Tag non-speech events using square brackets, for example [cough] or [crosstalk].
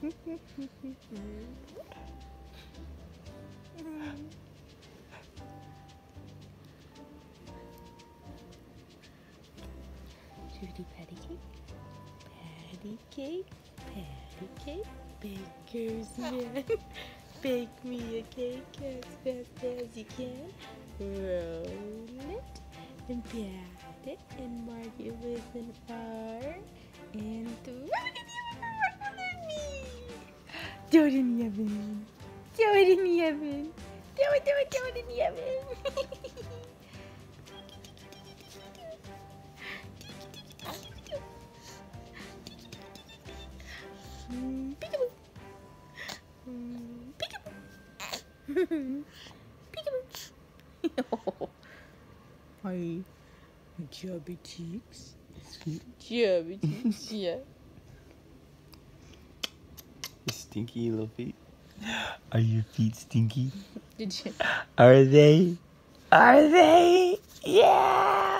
Should we do patty cake? Patty cake, patty cake, baker's man. [laughs] Bake me a cake as fast as you can. Roll it and pat it and mark it with an R. Throw it in the oven. Throw it in the oven. Throw it, throw it, throw it in the oven. Peekaboo. Peekaboo. peekaboo. Hi, chubby cheeks. Chubby cheeks, yeah. Stinky little feet. Are your feet stinky? Did you? Are they? Are they? Yeah!